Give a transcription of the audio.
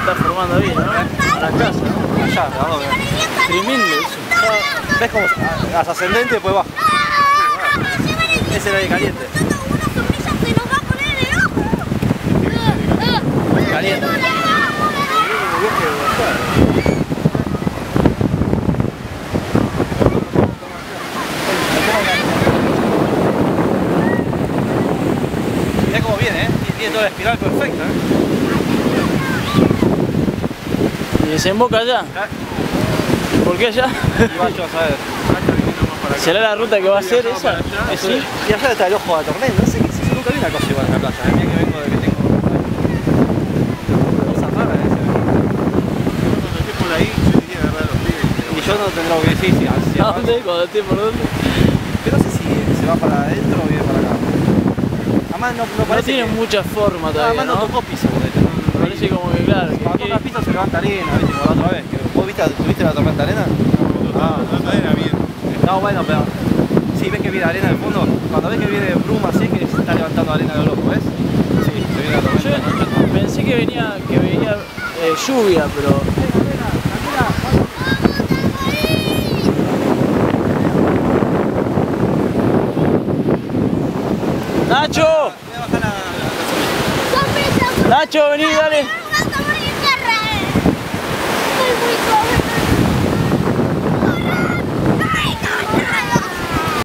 está formando bien, ¿no? La casa, ¿no? Allá, ¿a dónde? Tremendo eso. ¿Ves cómo es ascendente después baja? Ese es el aire caliente. Caliente. Mirá cómo viene, ¿eh? Tiene toda la espiral perfecta, ¿eh? Y desemboca allá. ¿Por qué allá? Y vaya a saber. ¿Será la ruta que va a hacer esa? ¿Eh, ¿Sí? Y allá está el ojo de tormenta, no sé qué es nunca vi una cosa igual en la playa. Día que vengo de que tengo. Cosa rara ese. Y yo no tendré que decir si hacia ¿A dónde? ¿Cuando esté por dónde? Pero no sé si se va para adentro o viene para acá. Además no, no No parece tiene que... mucha forma todavía, Además no ¿no? tocó piso, no- Parece como que, claro, se levanta arena, viste, como la otra vez. ¿Vos viste, tuviste la tormenta de arena? Ah, No, bueno, pero si ves que viene arena del fondo, cuando ves que viene bruma así es que se está levantando arena de lo loco, ¿ves? Sí, se viene la tormenta. Yo pensé que venía, que venía eh, lluvia, pero Nacho, Voy a bajar la- la- Nacho, vení, dale.